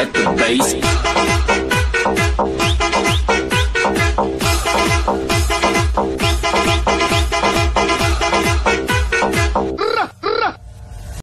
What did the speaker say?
let the bass.